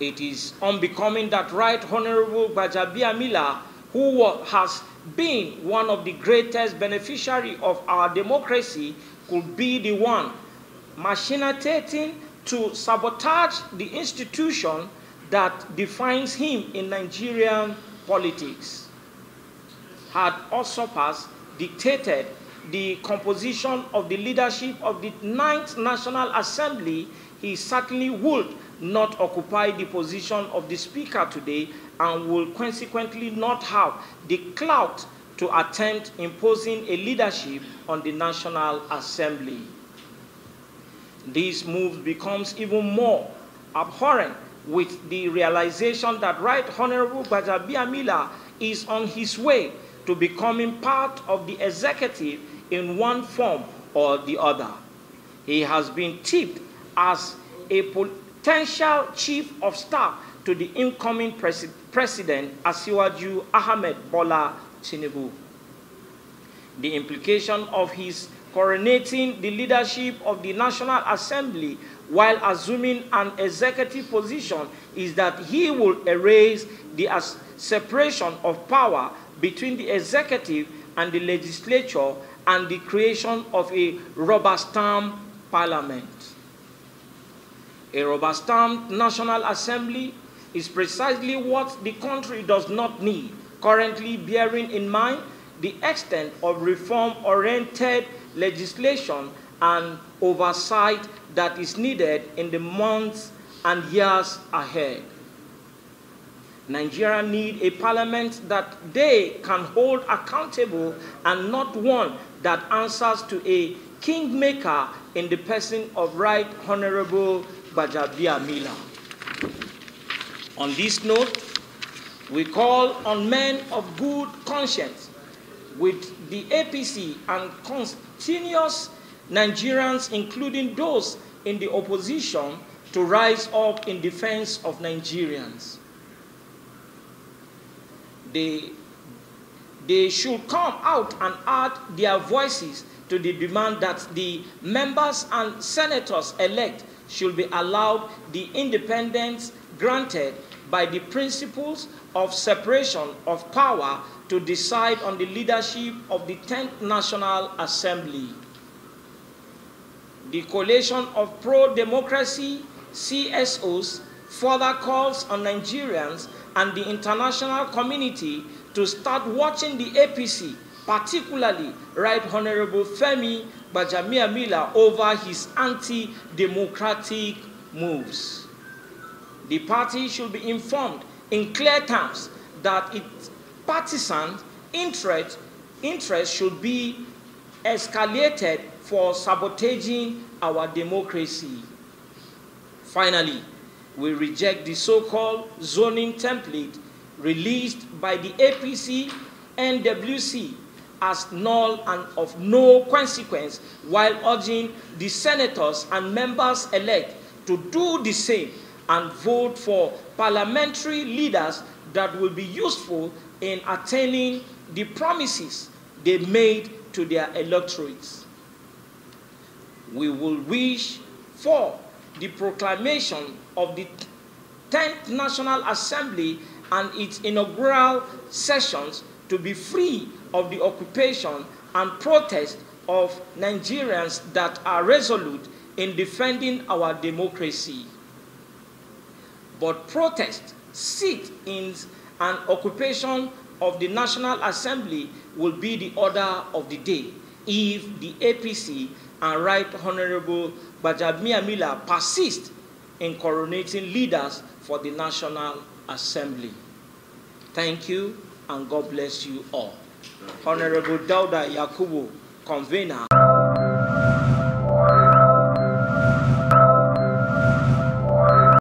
It is unbecoming that Right Honorable Gbajabiamila, who has been one of the greatest beneficiary of our democracy, could be the one machinating to sabotage the institution that defines him in Nigerian politics. Had usurpers dictated the composition of the leadership of the Ninth National Assembly, he certainly would not occupy the position of the Speaker today and will consequently not have the clout to attempt imposing a leadership on the National Assembly. This move becomes even more abhorrent with the realization that Right Honorable Gbajabiamila is on his way to becoming part of the executive in one form or the other. He has been tipped as a potential chief of staff to the incoming pres president, Asiwaju Ahmed Bola Tinubu. The implication of his coronating the leadership of the National Assembly while assuming an executive position is that he will erase the separation of power between the executive and the legislature and the creation of a rubber stamp parliament. A rubber stamp National Assembly is precisely what the country does not need, currently bearing in mind the extent of reform-oriented legislation and oversight that is needed in the months and years ahead. Nigeria need a parliament that they can hold accountable and not one that answers to a kingmaker in the person of Right Honorable Gbajabiamila. On this note, we call on men of good conscience with the APC and continuous Nigerians, including those in the opposition, to rise up in defense of Nigerians. They, they should come out and add their voices to the demand that the members and senators elect should be allowed the independence granted by the principles of separation of power to decide on the leadership of the 10th National Assembly. The coalition of pro-democracy CSOs further calls on Nigerians and the international community to start watching the APC, particularly Right Honorable Femi Gbajabiamila, over his anti-democratic moves. The party should be informed in clear terms that its partisan interest, interest should be escalated for sabotaging our democracy. Finally, we reject the so-called zoning template released by the APC and NWC as null and of no consequence while urging the senators and members elect to do the same and vote for parliamentary leaders that will be useful in attaining the promises they made to their electorates. We will wish for the proclamation of the 10th National Assembly and its inaugural sessions to be free of the occupation and protest of Nigerians that are resolute in defending our democracy. But protest, sit-ins, and occupation of the National Assembly will be the order of the day if the APC and Right Honorable Gbajabiamila persist in coronating leaders for the National Assembly. Thank you and God bless you all. Honorable Dauda Yakubu, convener.